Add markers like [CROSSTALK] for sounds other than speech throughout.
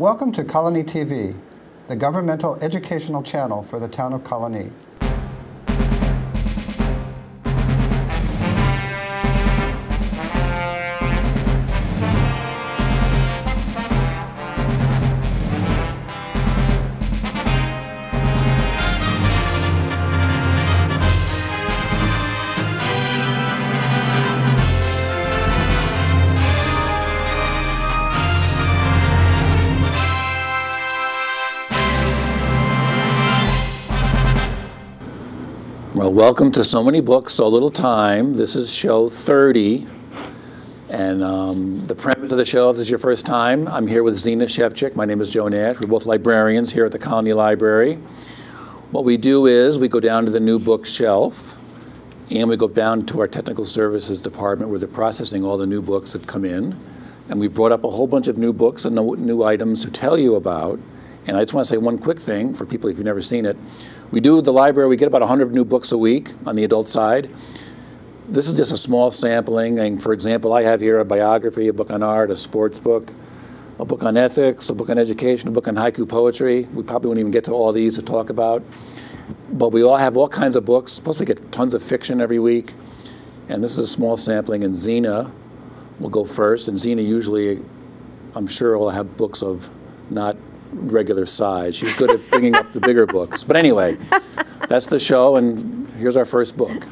Welcome to Colonie TV, the governmental educational channel for the town of Colonie. Welcome to So Many Books, So Little Time. This is show 30. And um, the premise of the show, if this is your first time, I'm here with Zina Shevchik. My name is Joe Nash. We're both librarians here at the Colonie Library. What we do is we go down to the new bookshelf and we go down to our technical services department where they're processing all the new books that come in. And we brought up a whole bunch of new books and new items to tell you about. And I just want to say one quick thing for people if you've never seen it. We do the library, we get about 100 new books a week on the adult side. This is just a small sampling. And for example, I have here a biography, a book on art, a sports book, a book on ethics, a book on education, a book on haiku poetry. We probably won't even get to all these to talk about. But we all have all kinds of books. Plus, we get tons of fiction every week. And this is a small sampling. And Zina will go first. And Zina usually, I'm sure, will have books of not regular size. She's good at bringing up the bigger books. But anyway, that's the show. And here's our first book.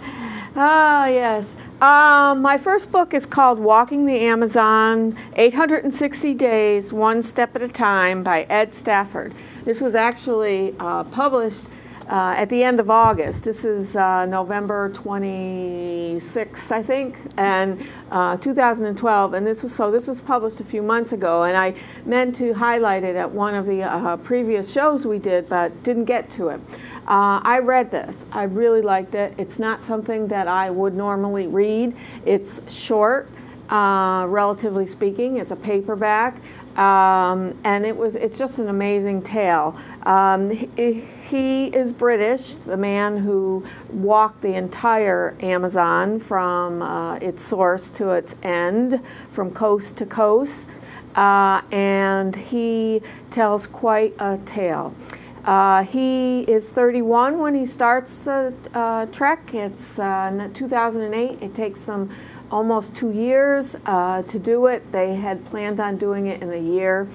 Ah, yes. Um, my first book is called Walking the Amazon 860 Days, One Step at a Time by Ed Stafford. This was actually uh, published uh, at the end of August. This is uh, November 26th, I think, and uh, 2012. And this was so. This was published a few months ago, and I meant to highlight it at one of the uh, previous shows we did, but didn't get to it. Uh, I read this. I really liked it. It's not something that I would normally read. It's short, uh, relatively speaking. It's a paperback. Um, and it was it's just an amazing tale. Um, he is British, the man who walked the entire Amazon from uh, its source to its end, from coast to coast, uh, and he tells quite a tale. Uh, he is 31 when he starts the uh, trek. It's uh, 2008. It takes them almost two years uh, to do it. They had planned on doing it in a year.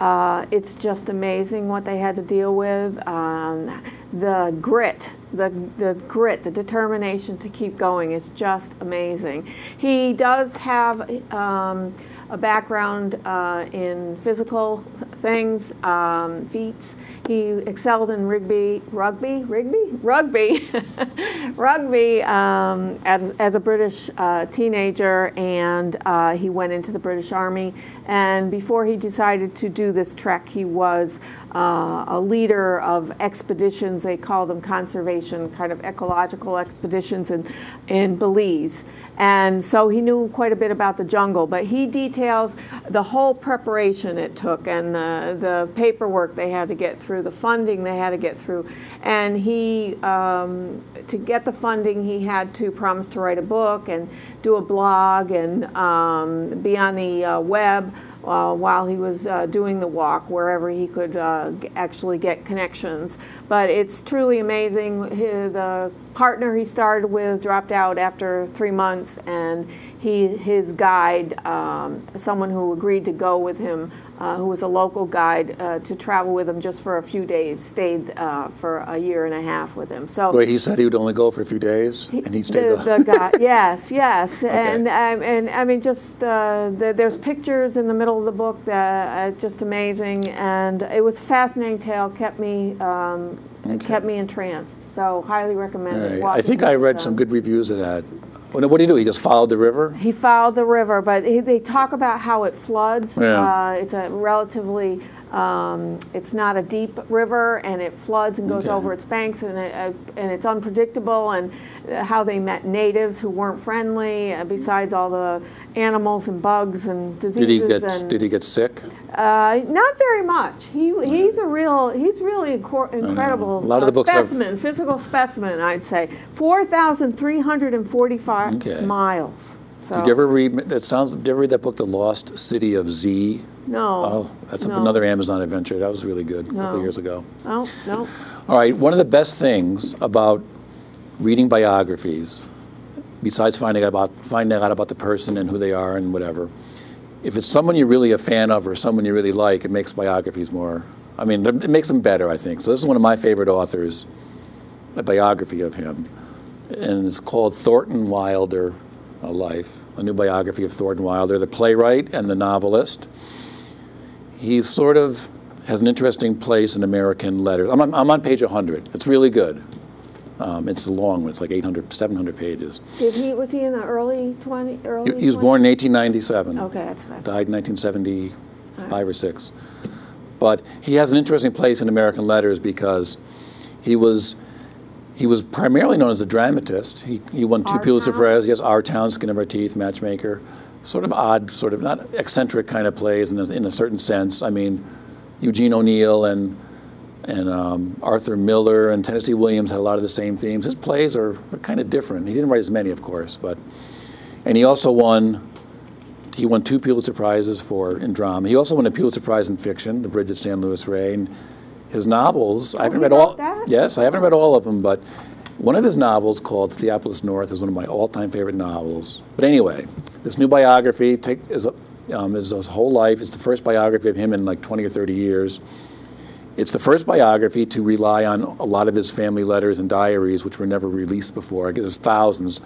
Uh, it's just amazing what they had to deal with. Um, the grit, the, the grit, the determination to keep going is just amazing. He does have um, a background uh, in physical things, um, feats. He excelled in rugby, rugby, rugby, rugby, [LAUGHS] rugby um, as, as a British uh, teenager, and uh, he went into the British Army. And before he decided to do this trek, he was uh, a leader of expeditions. They call them conservation, kind of ecological expeditions in, in Belize. And so he knew quite a bit about the jungle, but he details the whole preparation it took and the, the paperwork they had to get through, the funding they had to get through. And he, um, to get the funding, he had to promise to write a book and do a blog and um, be on the uh, web. Uh, while he was uh, doing the walk, wherever he could uh, actually get connections. But it's truly amazing. He, the partner he started with dropped out after three months, and he, his guide, um, someone who agreed to go with him, uh, who was a local guide uh, to travel with him just for a few days, stayed uh, for a year and a half with him. So Wait, he said he would only go for a few days, and he stayed the, the guy, [LAUGHS] yes, yes, and um, and I mean, just uh, the, there's pictures in the middle of the book that uh, just amazing, and it was a fascinating tale. Kept me um, kept me entranced. So highly recommend it. I Walking think I read some good reviews of that. What what did he do? He just followed the river? He followed the river, but he, they talk about how it floods. Yeah. Uh, it's a relatively, um, it's not a deep river, and it floods and goes Okay. over its banks, and it, uh, and it's unpredictable. And uh, how they met natives who weren't friendly, uh, besides all the animals and bugs and diseases. Did he get and, Did he get sick? uh, not very much. He he's a real he's really incredible. A lot of the books specimen, physical specimen, I'd say. Four thousand three hundred and forty-five Okay. miles. So. Did you ever read? That sounds. Did you ever read that book, The Lost City of Z? No. Oh, that's no. another Amazon adventure. That was really good a couple No. years ago. No, no. All right, one of the best things about reading biographies, besides finding out about finding out about the person and who they are and whatever, if it's someone you're really a fan of or someone you really like, it makes biographies more. I mean, it makes them better, I think. So this is one of my favorite authors, a biography of him, and it's called Thornton Wilder, A Life, a new biography of Thornton Wilder, the playwright and the novelist. He's sort of has an interesting place in American letters. I'm on, I'm on page 100. It's really good. Um, it's a long one. It's like 800, 700 pages. Did he, was he in the early 20, early? He, he was 20? born in 1897. Okay, that's thought. Died in 1975 or 6. But he has an interesting place in American letters because he was he was primarily known as a dramatist. He, he won two Our Pulitzer Prizes. Prize. Yes, Our Town, Skin of Our Teeth, Matchmaker. Sort of odd, sort of not eccentric kind of plays in a, in a certain sense. I mean, Eugene O'Neill and and um, Arthur Miller and Tennessee Williams had a lot of the same themes. His plays are, are kind of different. He didn't write as many, of course, but and he also won he won two Pulitzer Prizes for in drama. He also won a Pulitzer Prize in fiction, The Bridge at San Luis Rey. And his novels, I haven't read all. that? Yes, I haven't read all of them, but one of his novels called Theophilus North is one of my all-time favorite novels. But anyway, this new biography take, is um, is his whole life. It's the first biography of him in like 20 or 30 years. It's the first biography to rely on a lot of his family letters and diaries, which were never released before. There's thousands.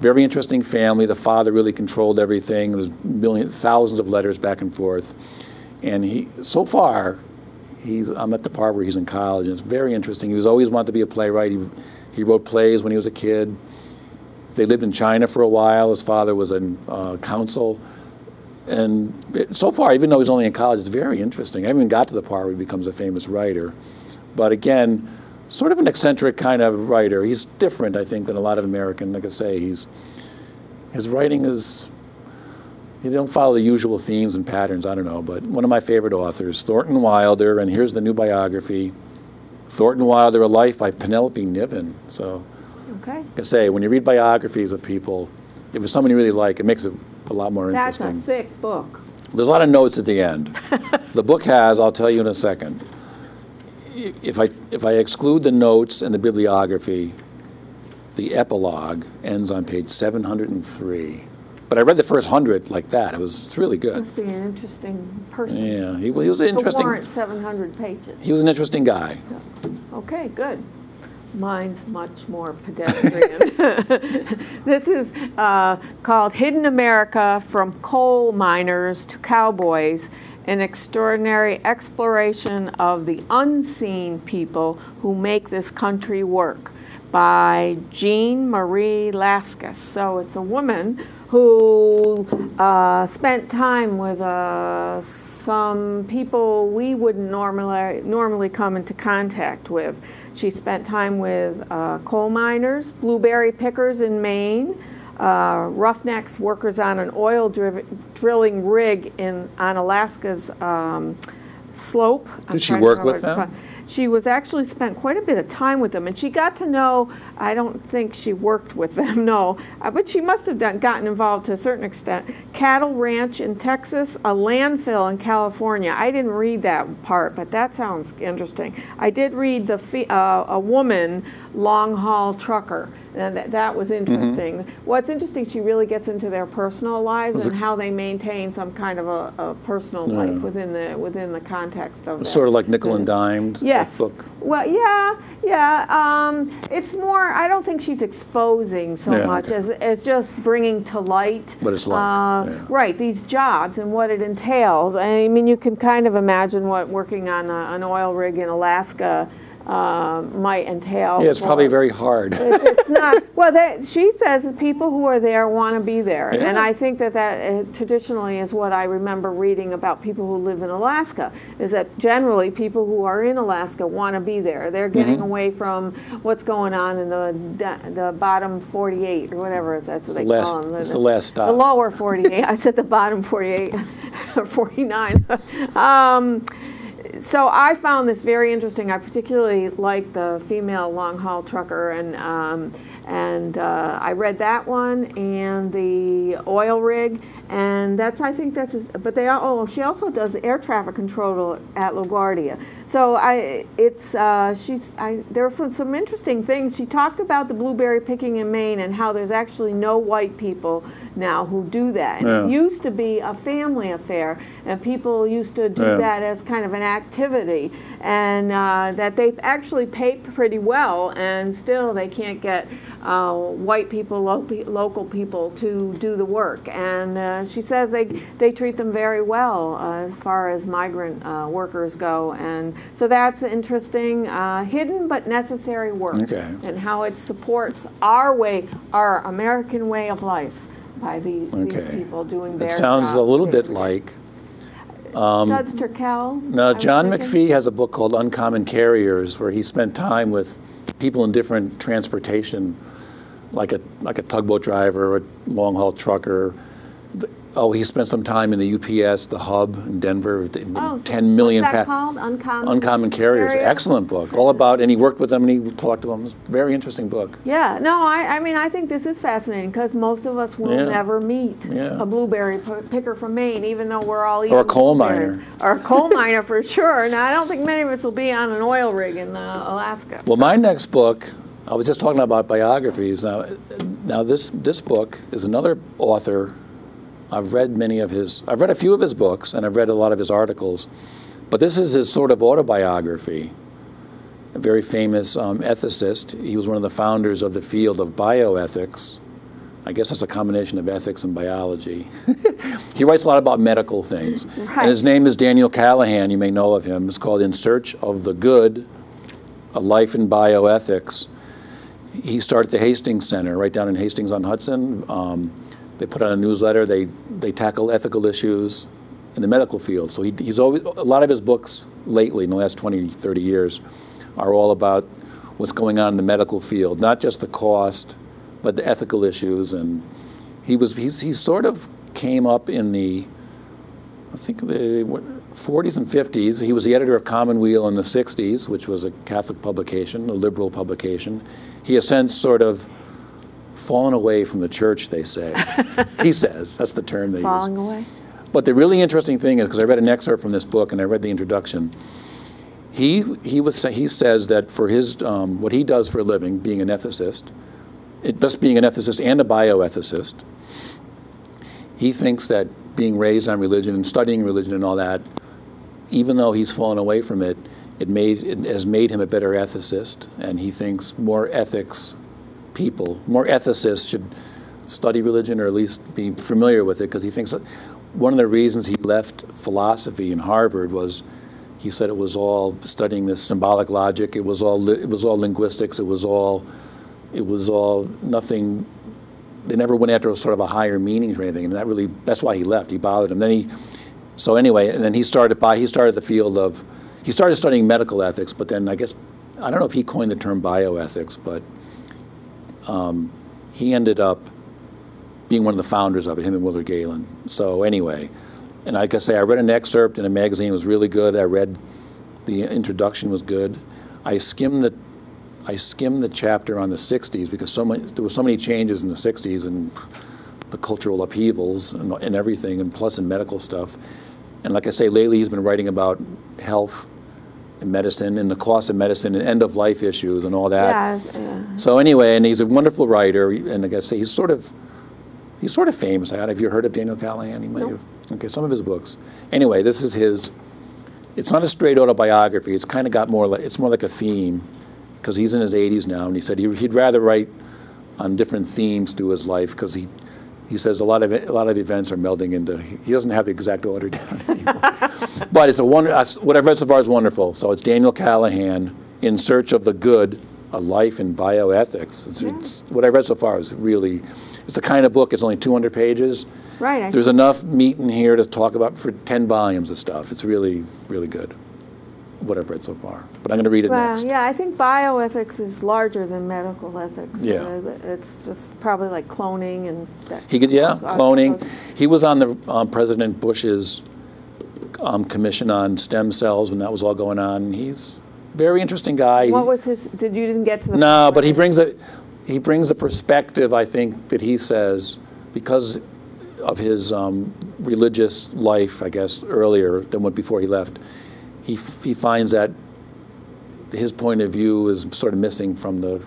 Very interesting family. The father really controlled everything. There's million, thousands thousands of letters back and forth. And he, so far, he's, I'm at the part where he's in college, and it's very interesting. He was always wanted to be a playwright. He, he wrote plays when he was a kid. They lived in China for a while. His father was in uh, council. And it- so far, even though he's only in college, it's very interesting. I haven't even got to the part where he becomes a famous writer. But again, sort of an eccentric kind of writer. He's different, I think, than a lot of American. Like I say, he's his writing is he don't follow the usual themes and patterns. I don't know, but one of my favorite authors, Thornton Wilder, and here's the new biography, Thornton Wilder: A Life by Penelope Niven. So, Okay. I say, when you read biographies of people, if it's someone you really like, it makes it a lot more interesting. That's a thick book. There's a lot of notes at the end. [LAUGHS] the book has, I'll tell you in a second. If I if I exclude the notes and the bibliography, the epilogue ends on page 703. But I read the first hundred like that. It was it's really good. Must be an interesting person. Yeah, he, he was To interesting. warrant 700 pages. He was an interesting guy. Okay, good. Mine's much more pedestrian. [LAUGHS] this is uh, called Hidden America From Coal Miners to Cowboys An Extraordinary Exploration of the Unseen People Who Make This Country Work by Jeanne Marie Laskas. So it's a woman who uh, spent time with uh, some people we wouldn't normally normally come into contact with. She spent time with uh, coal miners, blueberry pickers in Maine, uh, roughnecks, workers on an oil driv- drilling rig in on Alaska's um, slope. I'm Did she work with them? called. She was actually spent quite a bit of time with them, and she got to know. I don't think she worked with them, [LAUGHS] no, uh, but she must have done, gotten involved to a certain extent. Cattle ranch in Texas, a landfill in California. I didn't read that part, but that sounds interesting. I did read the uh, a woman long haul trucker, and that, that was Mm-hmm. interesting. What's interesting, she really gets into their personal lives and how they maintain some kind of a, a personal life within the within the context of sort of like nickel and dimed. Yes. book. Well, yeah, yeah. Um, it's more. I don't think she's exposing so Yeah, much okay. as as just bringing to light. What it's like, uh, yeah. Right. These jobs and what it entails. I mean, you can kind of imagine what working on a, an oil rig in Alaska uh, might entail. Yeah, it's probably very hard. it's not. [LAUGHS] Well, that, she says the people who are there want to be there, and I think that that uh, traditionally is what I remember reading about people who live in Alaska. Is that generally people who are in Alaska want to be there. They're getting Mm-hmm. away from what's going on in the the bottom 48 or whatever that's what It's they the call them. it's the last stop. The lower 48. I said the bottom 48 or [LAUGHS] 49. [LAUGHS] um, so I found this very interesting. I particularly like the female long haul trucker, and um, and uh, I read that one and the oil rig, And that's, I think that's, but they are, oh, she also does air traffic control at LaGuardia. So I, it's, uh, she's, I, there are some interesting things. She talked about the blueberry picking in Maine and how there's actually no white people now who do that. Yeah. It used to be a family affair, and people used to do Yeah. that as kind of an activity, and uh, that they actually pay pretty well, and still they can't get uh, white people, lo- local people to do the work. And uh, she says they, they treat them very well uh, as far as migrant uh, workers go, and so that's interesting, uh, hidden but necessary work, Okay. and how it supports our way, our American way of life by the, these people doing their It sounds a little bit like, Studs Terkel. now, John. McPhee has a book called Uncommon Carriers, where he spent time with people in different transportation, like a, like a tugboat driver, or a long-haul trucker. Oh, he spent some time in the UPS, the hub in Denver, the- Oh, so 10 million. What's that called? Uncommon. Uncommon Carriers, Carrier? excellent book, all about, and he worked with them and he talked to them. Very interesting book. Yeah, no, I, I mean, I think this is fascinating because most of us will Yeah. never meet Yeah. a blueberry p- picker from Maine, even though we're all Or a coal miner. Or a coal [LAUGHS] miner for sure. Now, I don't think many of us will be on an oil rig in uh, Alaska. Well, my next book, I was just talking about biographies. Now, now this this book is another author. I've read many of his. I've read a few of his books, and I've read a lot of his articles. But this is his sort of autobiography. A very famous um, ethicist. He was one of the founders of the field of bioethics. I guess that's a combination of ethics and biology. [LAUGHS] he writes a lot about medical things. Right. And his name is Daniel Callahan. You may know of him. It's called In Search of the Good A Life in Bioethics. He started the Hastings Center right down in Hastings on Hudson. Um, they put out a newsletter. They, they tackle ethical issues in the medical field. So he, he's always, a lot of his books lately, in the last 20, 30 years, are all about what's going on in the medical field, not just the cost, but the ethical issues. And he was, he, he sort of came up in the, I think the what, 40s and 50s. He was the editor of Commonweal in the 60s, which was a Catholic publication, a liberal publication. He has since sort of fallen away from the church, they say. [LAUGHS] he says, that's the term they Falling use. away? But the really interesting thing is, because I read an excerpt from this book and I read the introduction, he, he, was, he says that for his, um, what he does for a living, being an ethicist, it, just being an ethicist and a bioethicist, he thinks that being raised on religion and studying religion and all that, even though he's fallen away from it, it, made, it has made him a better ethicist, and he thinks more ethics people, more ethicists should study religion or at least be familiar with it, because he thinks one of the reasons he left philosophy in Harvard was he said it was all studying this symbolic logic, it was all, it was all linguistics, it was all, it was all nothing they never went after sort of a higher meaning or anything, and that really that's why he left. He bothered him. Then he, so anyway, and then he started by he started the field of, he started studying medical ethics, but then I guess I don't know if he coined the term bioethics, but um, he ended up being one of the founders of it, him and Willard Gaylin. So anyway, and like I say, I read an excerpt in a magazine. It was really good. I read the introduction was good. I skimmed the I skimmed the chapter on the 60s because so many, there were so many changes in the 60s and the cultural upheavals and, and everything, and plus in medical stuff. And like I say, lately he's been writing about health and medicine and the cost of medicine and end of life issues and all that. Yeah, uh, So anyway, and he's a wonderful writer, and like I say, he's sort of he's sort of famous. I don't know Have you heard of Daniel Callahan? He might Nope. have. Okay, some of his books. Anyway, this is his. It's not a straight autobiography. It's kind of got more like it's more like a theme, because he's in his 80s now, and he said he, he'd rather write on different themes through his life because he. He says a lot of a lot of events are melding into. He doesn't have the exact order down [LAUGHS] anymore. but it's a wonder. that's- uh, What I've read so far is wonderful. So it's Daniel Callahan in search of the good, a life in bioethics. It's, it's, what I read so far is really. It's the kind of book. It's only 200 pages. right. I There's enough meat in here to talk about for 10 volumes of stuff. It's really, really good. What I've read so far. But I'm going to read it Well, next. yeah, I think bioethics is larger than medical ethics. Yeah. It's just probably like cloning and. that- He could, yeah, cloning. He was on the um, President Bush's um, commission on stem cells when that was all going on. He's very interesting guy. What was his, did you didn't get to the. No, but he brings a he brings a perspective. I think that he says because of his um, religious life, I guess, earlier than what before he left, he, he finds that his point of view is sort of missing from the,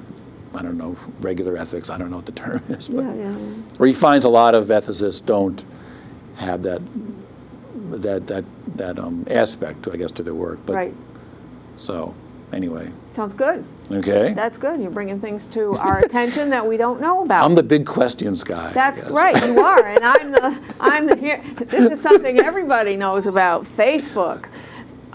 I don't know, regular ethics. I don't know what the term [LAUGHS] is, but Yeah, yeah, yeah. where he finds a lot of ethicists don't have that that that that um, aspect, I guess, to their work. But Right. so anyway, Sounds good. okay. That's good. You're bringing things to our attention that we don't know about. I'm the big questions guy. That's right, you are, and I'm the, I'm the here. This is something everybody knows about Facebook,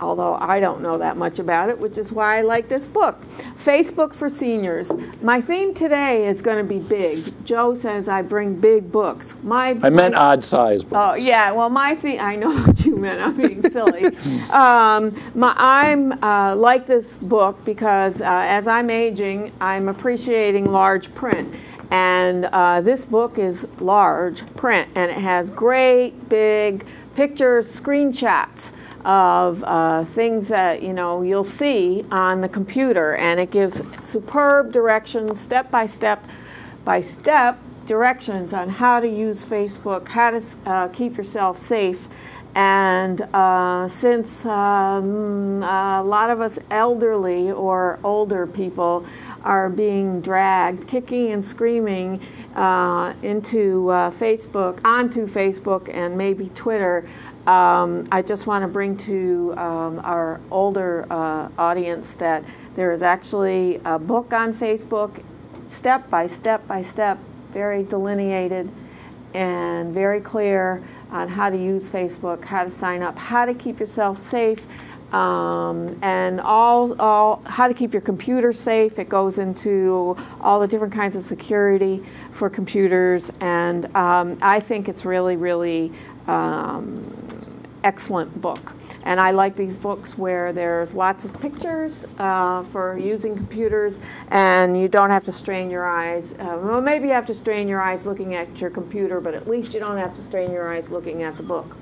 although I don't know that much about it, which is why I like this book. Facebook for Seniors. My theme today is going to be big. Joe says I bring big books. My I meant odd size books. Oh yeah, well my thing I know [LAUGHS] what you meant. I'm being silly. [LAUGHS] um, my, I'm uh, like this book because uh, as I'm aging, I'm appreciating large print, and uh, this book is large print, and it has great big pictures, screenshots of uh, things that you know you'll see on the computer, and it gives superb directions, step by step by step directions on how to use Facebook, how to uh, keep yourself safe. And uh, since um, a lot of us elderly or older people are being dragged, kicking and screaming uh, into uh, Facebook, onto Facebook, and maybe Twitter, um, I just want to bring to um, our older uh, audience that there is actually a book on Facebook step by step by step, very delineated and very clear on how to use Facebook, how to sign up, how to keep yourself safe, um, and all, all how to keep your computer safe. It goes into all the different kinds of security for computers, and um, I think it's really, really um, excellent book. And I like these books where there's lots of pictures uh, for using computers, and you don't have to strain your eyes. Uh, well, maybe you have to strain your eyes looking at your computer, but at least you don't have to strain your eyes looking at the book.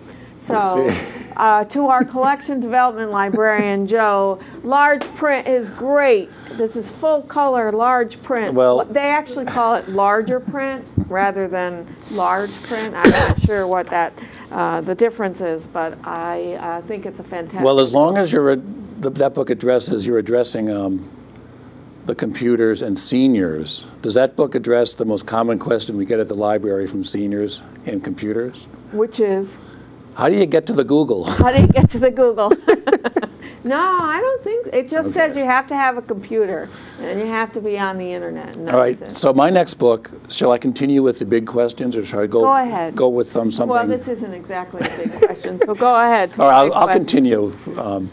So, uh, to our collection [LAUGHS] development librarian, Joe, large print is great. This is full color, large print. Well- they actually call it larger print rather than large print. I'm not sure what that uh, the difference is, but I uh, think it's a fantastic. Well, as long as you're, th- that book addresses, you're addressing um, the computers and seniors, does that book address the most common question we get at the library from seniors and computers? which is How do you get to the Google? how do you get to the Google? [LAUGHS] [LAUGHS] no, I don't think it just says you have to have a computer and you have to be on the internet. And All right, it. so my next book, shall I continue with the big questions or shall I go? Go ahead. Go with um, something? Well, this isn't exactly a big question, so go ahead. All right, I'll, I'll continue. Um,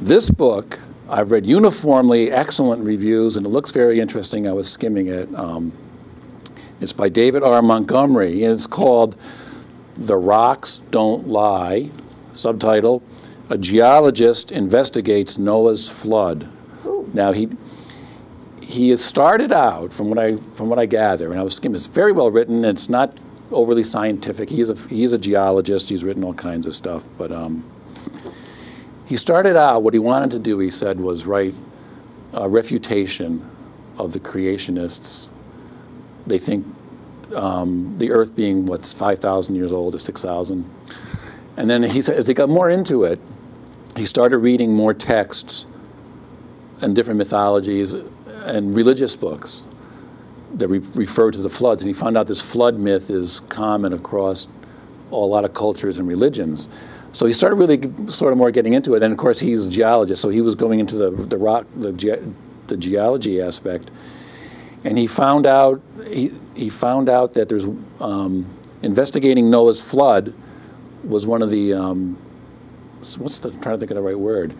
this book, I've read uniformly excellent reviews, and it looks very interesting. I was skimming it. Um, it's by David R. Montgomery, and it's called The Rocks Don't Lie. Subtitle A Geologist Investigates Noah's Flood. Now, he, he has started out, from what I from what I gather, and I was skimming. It's very well written. It's not overly scientific. He's a he's a geologist. He's written all kinds of stuff. But um, he started out. What he wanted to do, he said, was write a refutation of the creationists. They think um, the Earth being what's five thousand years old or six thousand, and then he said as they got more into it, he started reading more texts and different mythologies and religious books that re- refer to the floods. And he found out this flood myth is common across a lot of cultures and religions. So he started really sort of more getting into it. And of course, he's a geologist, so he was going into the, the rock, the, ge- the geology aspect. And he found out he, he found out that there's um, investigating Noah's flood was one of the um, what's the trying to think of the right word.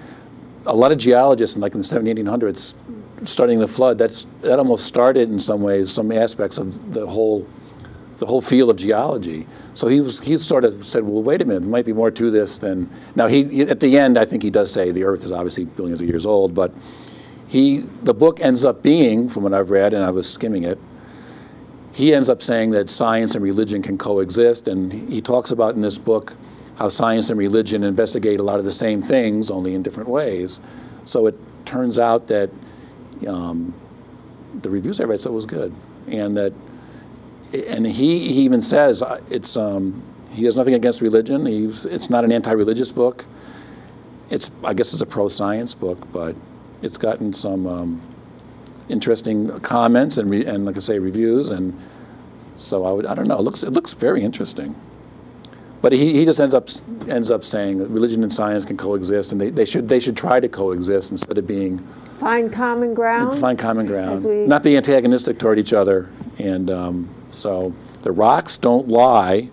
A lot of geologists, in like in the 1700s, 1800s, studying the flood. That's that almost started in some ways, some aspects of the whole, the whole field of geology. So he was he sort of said, well, wait a minute, there might be more to this than. Now he- at the end, I think he does say the Earth is obviously billions of years old, but he the book ends up being, from what I've read, and I was skimming it. He ends up saying that science and religion can coexist, and he talks about in this book how science and religion investigate a lot of the same things, only in different ways. So it turns out that um, the reviews I read said it was good, and that and he, he even says uh, it's um, he has nothing against religion. He's it's not an anti-religious book. It's I guess it's a pro-science book, but it's gotten some um, interesting comments and re, and like I say reviews and so I would I don't know. It looks it looks very interesting. But he, he just ends up ends up saying that religion and science can coexist, and they, they should they should try to coexist instead of being Find common ground. find common ground, we- not be antagonistic toward each other. And um, so the rocks don't lie.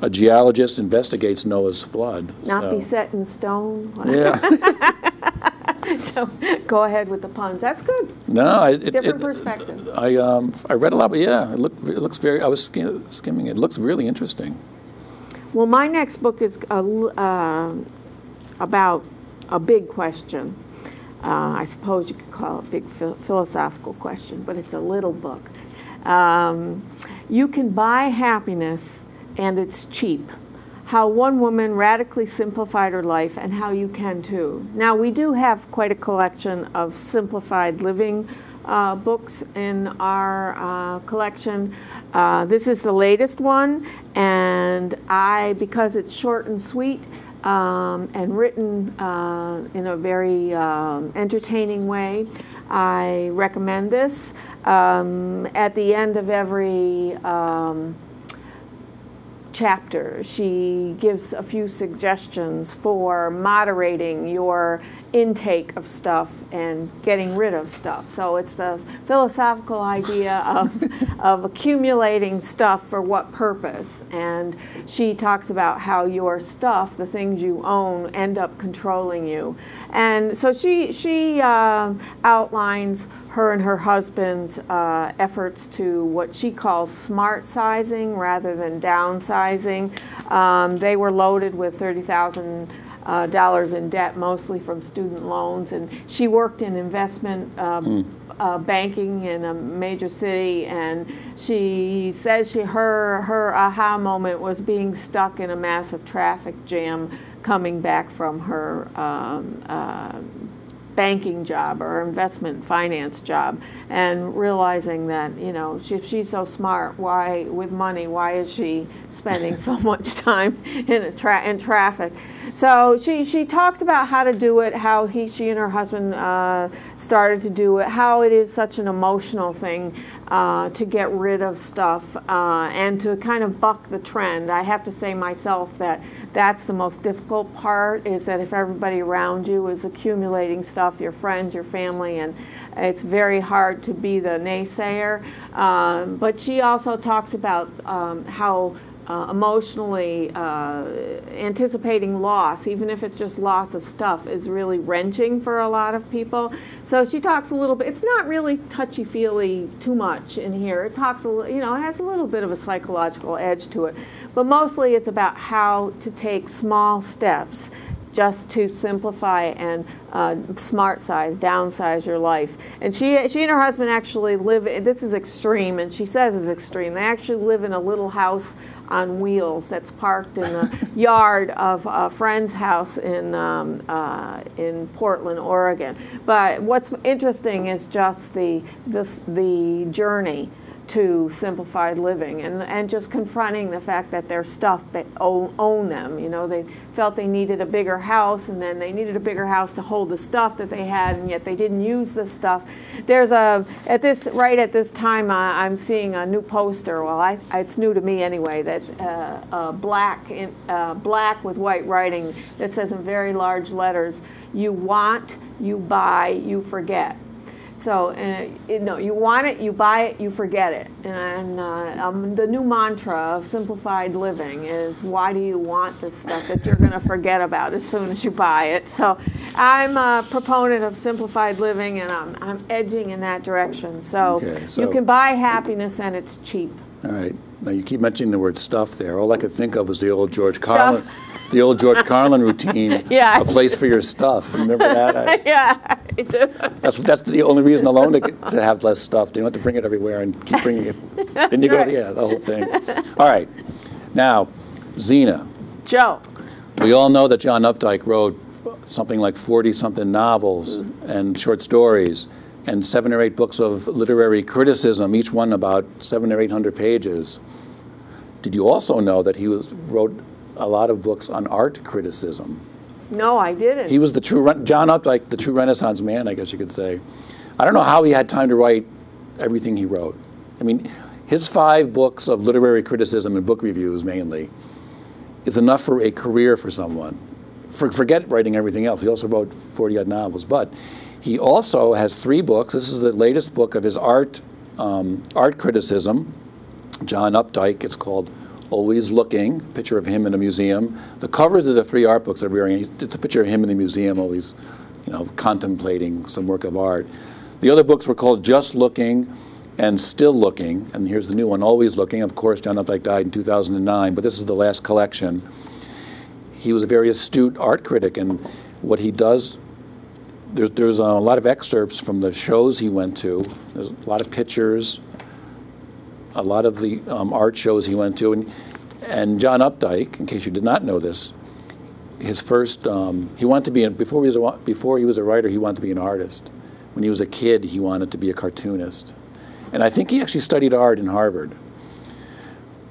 A geologist investigates Noah's flood. Not be set in stone. Yeah. [LAUGHS] [LAUGHS] So [LAUGHS] go ahead with the puns. That's good. no, I, it, Different it, perspective. I um, I read a lot, but yeah, it looked it looks very. I was skim, skimming it. It looks really interesting. Well, my next book is a uh, about a big question. Uh, I suppose you could call it a big phil- philosophical question, but it's a little book. Um, you can buy happiness, and it's cheap. How one woman radically simplified her life, and how you can too. Now, we do have quite a collection of simplified living uh, books in our uh, collection. Uh, this is the latest one, and I, because it's short and sweet um, and written uh, in a very um, entertaining way, I recommend this. Um, at the end of every um, chapter, she gives a few suggestions for moderating your intake of stuff and getting rid of stuff. So it's the philosophical idea of, [LAUGHS] of accumulating stuff for what purpose. And she talks about how your stuff, the things you own, end up controlling you. And so she, she uh, outlines her and her husband's uh, efforts to what she calls smart sizing rather than downsizing. Um, they were loaded with 30,000 uh, dollars in debt, mostly from student loans, and she worked in investment um, uh, banking in a major city, and she says she her her aha moment was being stuck in a massive traffic jam coming back from her um, uh, banking job or investment finance job and realizing that you know if she's so smart why with money why is she spending [LAUGHS] so much time in tra- in traffic? So she she talks about how to do it how he she and her husband uh, started to do it how it is such an emotional thing uh, to get rid of stuff uh, and to kind of buck the trend. I have to say myself that that's the most difficult part is that if everybody around you is accumulating stuff, your friends, your family, and it's very hard to be the naysayer. Um, but she also talks about um, how uh, emotionally uh, anticipating loss, even if it's just loss of stuff, is really wrenching for a lot of people. So she talks a little bit. It's not really touchy feely too much in here. It talks a li- you know it has a little bit of a psychological edge to it, but mostly it's about how to take small steps just to simplify and uh, smart size, downsize your life. And she, she and her husband actually live. This is extreme, and she says it's extreme. They actually live in a little house on wheels that's parked in the [LAUGHS] yard of a friend's house in um, uh, in Portland, Oregon. But what's interesting is just the this the journey to simplified living and, and just confronting the fact that their stuff own, own them you know? They felt they needed a bigger house and then they needed a bigger house to hold the stuff that they had and yet they didn't use the stuff. There's a at this right at this time uh, i'm seeing a new poster. Well I, it's new to me anyway that's uh, uh, black in, uh, black with white writing that says in very large letters you want you buy you forget so, uh, you know, you want it, you buy it, you forget it. And uh, um, the new mantra of simplified living is why do you want this stuff that you're going to forget about as soon as you buy it? So, I'm a proponent of simplified living and I'm, I'm edging in that direction. So, Okay, you can buy happiness and it's cheap. All right. Now you keep mentioning the word stuff there. All I could think of was the old George Carlin, the old George Carlin routine. [LAUGHS] Yes. A place for your stuff. Remember that? I- [LAUGHS] yeah, I do. that's that's the only reason alone to, to have less stuff. You don't have to bring it everywhere and keep bringing it. [LAUGHS] then you go, right. yeah, the whole thing. All right. Now, Zina. Joe. We all know that John Updike wrote something like 40 something novels and short stories. And seven or eight books of literary criticism, each one about seven or eight hundred pages. Did you also know that he was, wrote a lot of books on art criticism? No, I didn't. He was the true John Updike, the true Renaissance man, I guess you could say. I don't know how he had time to write everything he wrote. I mean, his five books of literary criticism and book reviews mainly is enough for a career for someone. For, forget writing everything else. He also wrote 40 odd novels, but he also has three books. This is the latest book of his art um, art criticism. John Updike. It's called Always Looking. Picture of him in a museum. The covers of the three art books are very. It's a picture of him in the museum, always, you know, contemplating some work of art. The other books were called Just Looking and Still Looking. And here's the new one, Always Looking. Of course, John Updike died in 2009, but this is the last collection. He was a very astute art critic, and what he does, there's, there's a lot of excerpts from the shows he went to. There's a lot of pictures, a lot of the um, art shows he went to. And, and John Updike, in case you did not know this, his first, um, he wanted to be, before, he was a, before he was a writer, he wanted to be an artist. When he was a kid, he wanted to be a cartoonist. And I think he actually studied art in Harvard.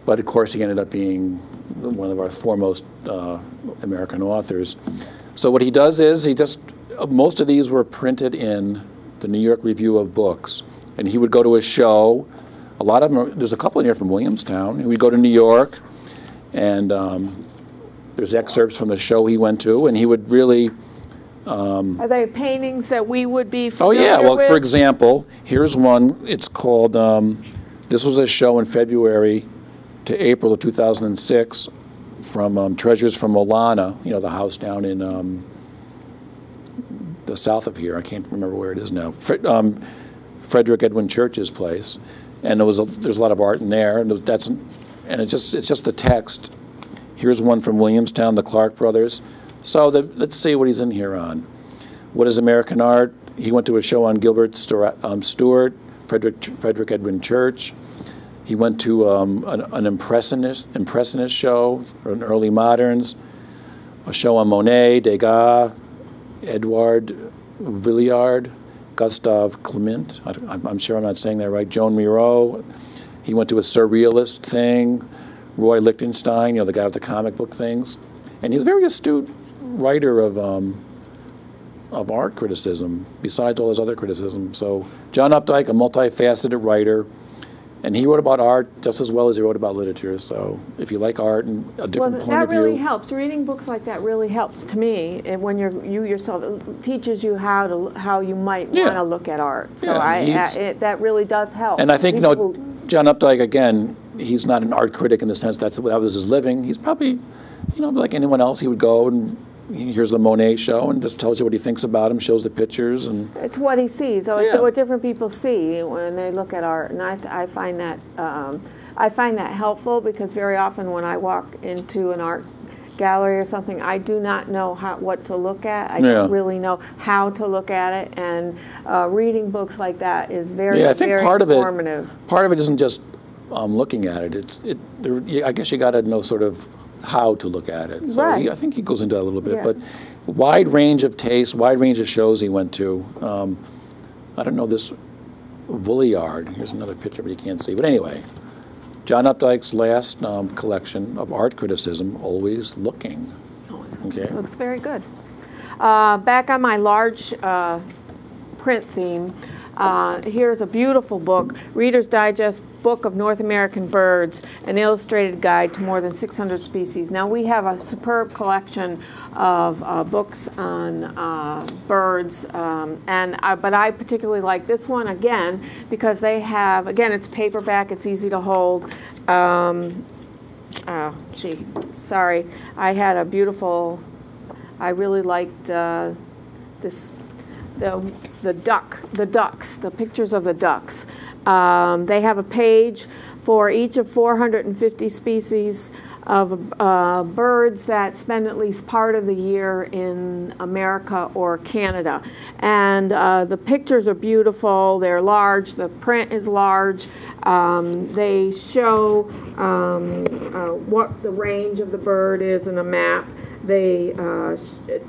But of course, he ended up being one of our foremost uh, American authors. So what he does is he just, most of these were printed in the New York Review of Books. And he would go to a show. A lot of them, are, there's a couple in here from Williamstown. We'd go to New York, and um, there's excerpts from the show he went to, and he would really Are they paintings that we would be Oh, yeah. Well, with? for example, here's one. It's called, um, this was a show in February to April of 2006 from um, Treasures from Olana, you know, the house down in um, south of here. I can't remember where it is now. Um, Frederick Edwin Church's place. And there was a, there's a lot of art in there. And that's, and it's just, it's just the text. Here's one from Williamstown, the Clark brothers. So the, let's see what he's in here on. What is American art? He went to a show on Gilbert Stu- um, Frederick, Frederick Edwin Church. He went to um, an, an impressionist, impressionist show, an early moderns, a show on Monet, Degas, Edouard Villiard, Gustave Clement. I, am I'm sure I'm not saying that right. Joan Miro. He went to a surrealist thing. Roy Lichtenstein, you know, the guy with the comic book things. And he's a very astute writer of, um, of art criticism, besides all his other criticism. So John Updike, a multifaceted writer, and he wrote about art just as well as he wrote about literature. So if you like art and a Well, different point that of view, that really helps. Reading books like that really helps to me. And when you're you yourself teaches you how to how you might Yeah. want to look at art. So Yeah, I, I eh, it, that really does help. And I think, you know, John Updike, again, he's not an art critic in the sense that's, that was his living. He's probably, you know, like anyone else, he would go and he hears the Monet show and just tells you what he thinks about him, shows the pictures, and It's what he sees, or it's Yeah. what different people see when they look at art, and I, I find that um, I find that helpful because very often when I walk into an art gallery or something, I do not know how, what to look at. I Yeah. don't really know how to look at it, and uh, reading books like that is very, yeah, I think very part of it, part of it isn't just um, looking at it. It's, it, there, I guess you got to know sort of how to look at it. So Right. he, I think he goes into that a little bit, Yeah. but wide range of tastes, wide range of shows he went to. Um, I don't know this Villiard. Here's another picture, but you can't see. But anyway, John Updike's last um, collection of art criticism, Always Looking. Okay. Looks very good. Uh, back on my large uh, print theme, uh, here's a beautiful book, Reader's Digest Book of North American Birds, an illustrated guide to more than 600 species. Now, we have a superb collection of uh, books on uh, birds, um, and but I particularly like this one again because they have, again, it's paperback, it's easy to hold. Um, oh, gee, sorry. I had a beautiful, I really liked uh, this, the, the duck, the ducks, the pictures of the ducks. Um, they have a page for each of 450 species of uh, birds that spend at least part of the year in America or Canada. And uh, the pictures are beautiful, they're large, the print is large. Um, they show um, uh, what the range of the bird is in a map. They uh,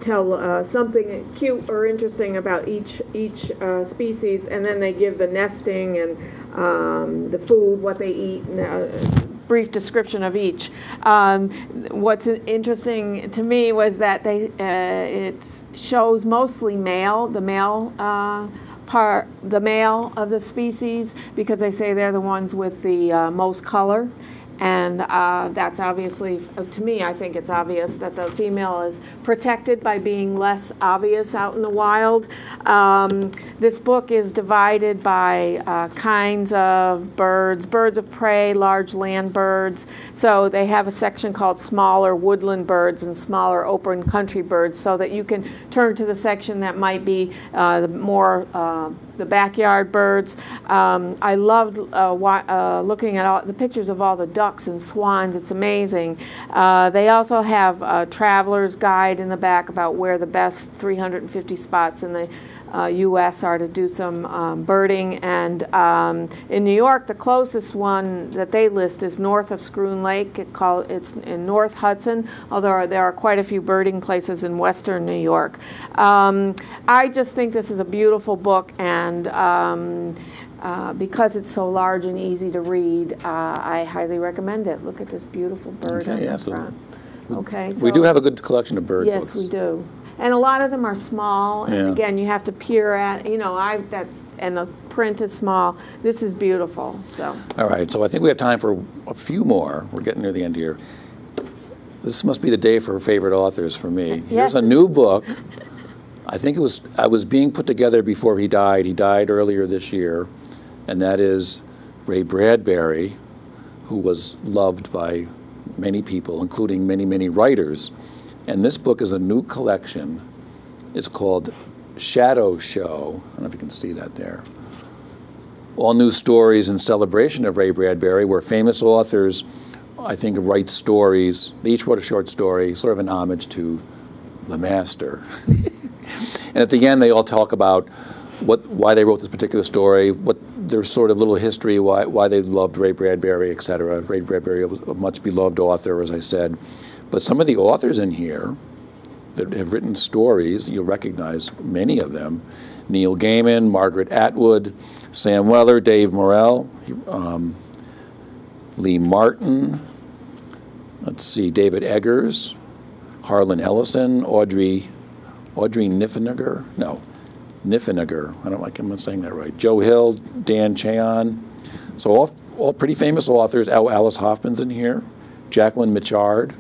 tell uh, something cute or interesting about each each uh, species, and then they give the nesting and um, the food, what they eat, and uh, brief description of each. Um, what's interesting to me was that they uh, it shows mostly male, the male. Uh, part the male of the species because they say they're the ones with the most color and uh, that's obviously, to me, I think it's obvious that the female is protected by being less obvious out in the wild. Um, this book is divided by uh, kinds of birds, birds of prey, large land birds. So they have a section called smaller woodland birds and smaller open country birds so that you can turn to the section that might be uh, the more uh, the backyard birds. Um, I loved uh, uh, looking at all the pictures of all the ducks and swans. It's amazing. Uh, they also have a traveler's guide in the back about where the best 350 spots in the uh, U.S. are to do some um, birding. And um, in New York, the closest one that they list is north of Schroon Lake. It call, it's in North Hudson, although there are quite a few birding places in western New York. Um, I just think this is a beautiful book, and um, uh, because it's so large and easy to read, uh, I highly recommend it. Look at this beautiful bird Okay, on the absolutely. front. Okay, We do have a good collection of bird books. Yes, we do. And a lot of them are small, and Yeah. again, you have to peer at, you know, I, that's, and the print is small. This is beautiful, so. All right, so I think we have time for a few more. We're getting near the end here. This must be the day for favorite authors for me. Here's a new book. I think it was I was being put together before he died. He died earlier this year, and that is Ray Bradbury, who was loved by many people, including many many writers. And this book is a new collection. It's called Shadow Show. I don't know if you can see that there all new stories in celebration of Ray Bradbury, where famous authors, I think, write stories. They each wrote a short story, sort of an homage to the master. [LAUGHS] and at the end, they all talk about what, why they wrote this particular story, what their sort of little history, why, why they loved Ray Bradbury, et cetera. Ray Bradbury was a much beloved author, as I said. But some of the authors in here that have written stories, you'll recognize many of them. Neil Gaiman, Margaret Atwood, Sam Weller, Dave Morrell, um, Lee Martin, let's see, David Eggers, Harlan Ellison, Audrey, Audrey Niffenegger, no, Niffenegger, I don't like, I'm not saying that right, Joe Hill, Dan Chaon, so all, all pretty famous authors, Al- Alice Hoffman's in here, Jacqueline Mitchard,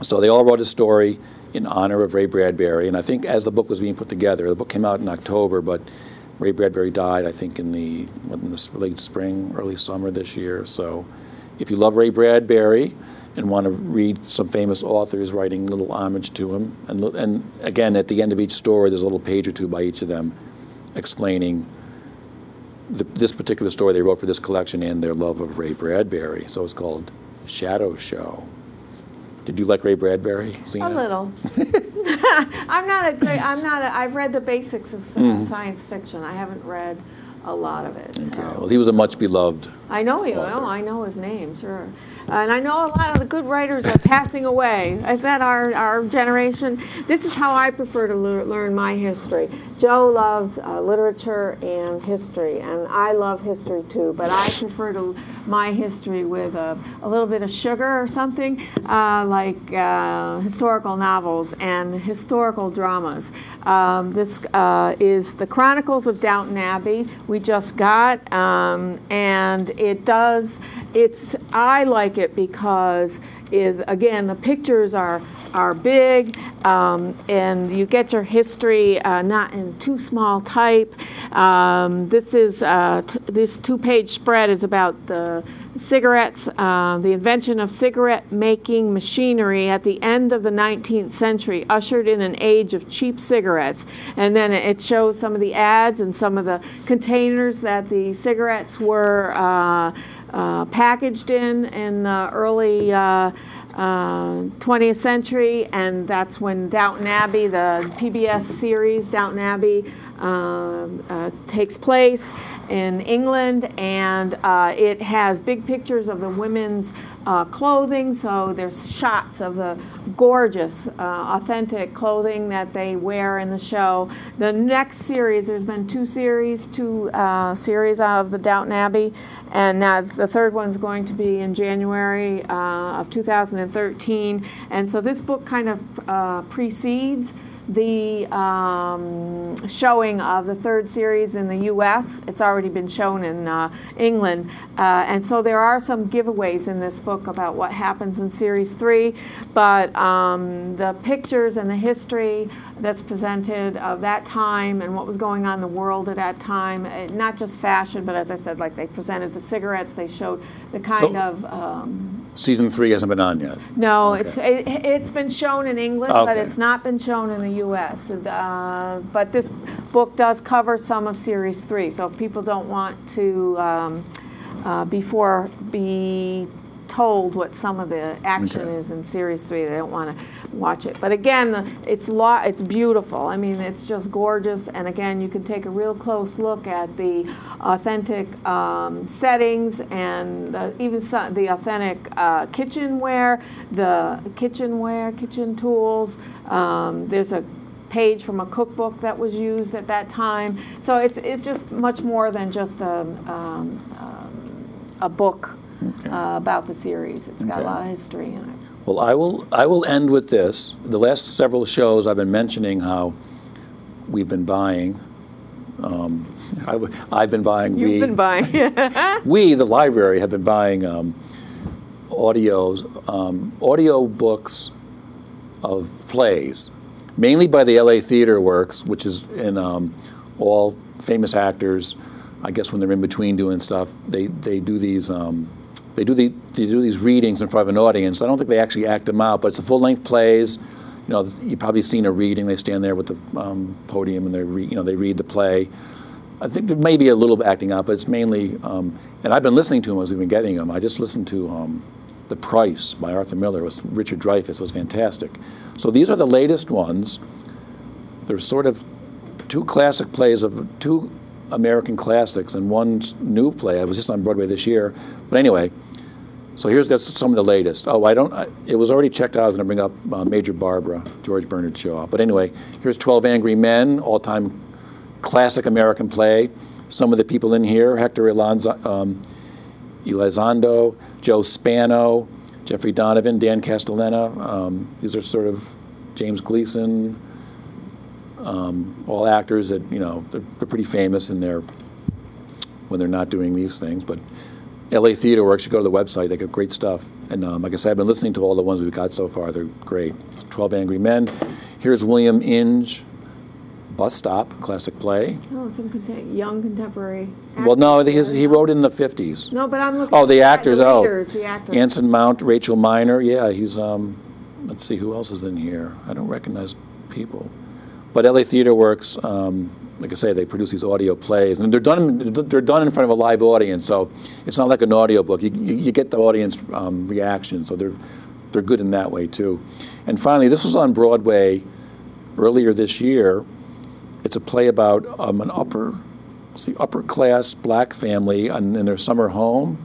so they all wrote a story in honor of Ray Bradbury, and I think as the book was being put together, the book came out in October, but Ray Bradbury died, I think, in the, in the late spring, early summer this year. So, if you love Ray Bradbury and want to read some famous authors writing little homage to him, and and again, at the end of each story, there's a little page or two by each of them explaining the, this particular story they wrote for this collection and their love of Ray Bradbury. So it's called Shadow Show. Did you like Ray Bradbury? A little. [LAUGHS] [LAUGHS] I'm not a great, I'm not a, I've read the basics of sci- science fiction. I haven't read a lot of it. Okay. so. Well, he was a much beloved. I know he will. I know his name, sure. And I know a lot of the good writers are passing away. Is that our, our generation? This is how I prefer to lear- learn my history. Joe loves uh, literature and history, and I love history too, but I prefer to my history with a, a little bit of sugar or something, uh, like uh, historical novels and historical dramas. Um, this uh, is The Chronicles of Downton Abbey, we just got, um, and it does, it's, I like it because, it, again, the pictures are, are big, um, and you get your history uh, not in too small type. Um, this is, uh, this two-page spread is about the cigarettes, uh, the invention of cigarette making machinery at the end of the 19th century ushered in an age of cheap cigarettes. And then it shows some of the ads and some of the containers that the cigarettes were uh, uh, packaged in in the early. Uh, uh, 20th century, and that's when Downton Abbey, the PBS series Downton Abbey, uh, takes place. In England, and uh, it has big pictures of the women's uh, clothing. So there's shots of the gorgeous, uh, authentic clothing that they wear in the show. The next series, there's been two series, two uh, series of the Downton Abbey, and now the third one's going to be in January uh, of 2013. And so this book kind of uh, precedes the um, showing of the third series in the U.S. It's already been shown in uh, England, uh, and so there are some giveaways in this book about what happens in series three. But um, the pictures and the history that's presented of that time and what was going on in the world at that time, eh, not just fashion, but as I said, like they presented the cigarettes, they showed the kind So- of um, Season three hasn't been on yet. no, it's, it, it's been shown in England, but Okay. it's not been shown in the US. Uh, But this book does cover some of Series 3, so if people don't want to, um, uh, before, be told what some of the action Okay. is in Series 3, they don't want to watch it. But again, it's lo, it's beautiful. I mean, it's just gorgeous, and again, you can take a real close look at the authentic um, settings and the- even some, the authentic uh, kitchenware, the kitchenware, kitchen tools. Um, There's a page from a cookbook that was used at that time. So it's, it's just much more than just a, um, um, a book uh, about the series. It's got a lot of history in it. Well, I will, I will end with this. The last several shows, I've been mentioning how we've been buying. Um, [LAUGHS] I w- I've been buying. You've we, been buying. [LAUGHS] we, the library, have been buying um, audios, um, audio books of plays, mainly by the LA Theater Works, which is in um, all famous actors. I guess when they're in between doing stuff, they, they do these um, they do the, they do these readings in front of an audience. I don't think they actually act them out, but it's a full length plays. You know, you've probably seen a reading. They stand there with the um, podium and they read, you know they read the play. I think there may be a little acting out, but it's mainly. Um, and I've been listening to them as we've been getting them. I just listened to um, The Price by Arthur Miller with Richard Dreyfuss. It was fantastic. So these are the latest ones. They're sort of two classic plays of two American classics and one new play. I was just on Broadway this year. But anyway, so here's that's some of the latest. Oh, I don't. I, it was already checked out. I was going to bring up uh, Major Barbara, George Bernard Shaw. But anyway, here's 12 Angry Men, all-time classic American play. Some of the people in here: Hector Elizondo, um, Elizondo, Joe Spano, Jeffrey Donovan, Dan Castellana. Um, these are sort of James Gleason. Um, all actors that you know they're, they're pretty famous in their when they're not doing these things. But LA Theater Works, you go to the website, they got great stuff. And um, like I said, I've been listening to all the ones we've got so far. They're great. 12 Angry Men. Here's William Inge, Bus Stop, classic play. Oh, some contem- young contemporary. Well, no, he, he wrote in the 50s. No, but I'm looking. Oh, the at actors, The oh. the actors. Anson Mount, Rachel Miner. Yeah, he's, um, let's see, who else is in here? I don't recognize people. But LA Theater Works, um, like I say, they produce these audio plays, and they're done. They're done in front of a live audience, so it's not like an audio book. You, you, you get the audience um, reaction, so they're they're good in that way too. And finally, this was on Broadway earlier this year. It's a play about um, an upper, upper class black family in, in their summer home,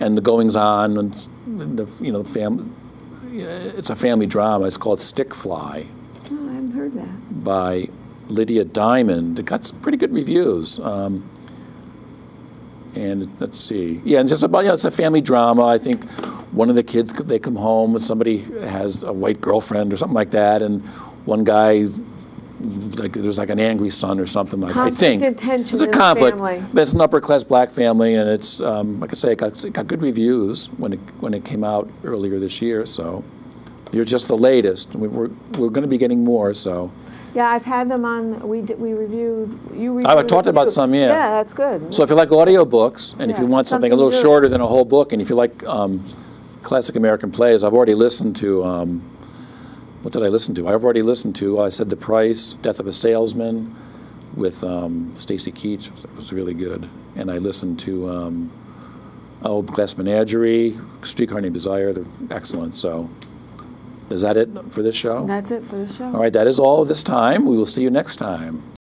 and the goings on, and the you know the fam. It's a family drama. It's called Stick Fly Oh, I haven't heard that. by Lydia Diamond. It got some pretty good reviews. Um, and let's see, yeah, it's just about you know, it's a family drama. I think one of the kids they come home and somebody has a white girlfriend or something like that, and one guy like there's like an angry son or something like. I Conflict think and tension It's a conflict, family. but it's an upper class black family, and it's um, like I say, it got, it got good reviews when it when it came out earlier this year. So you're just the latest. We, we're we're going to be getting more. So. Yeah, I've had them on, we, did- we reviewed, you reviewed. I talked about some, yeah. Yeah, that's good. So if you like audiobooks, and if you want something a something little good. shorter than a whole book, and if you like um, classic American plays, I've already listened to, um, what did I listen to? I've already listened to, I said The Price, Death of a Salesman, with um, Stacy Keach, it was really good. And I listened to, um, oh, Glass Menagerie, Streetcar Named Desire, they're excellent. So is that it for this show? That's it for the show. All right, that is all this time. We will see you next time.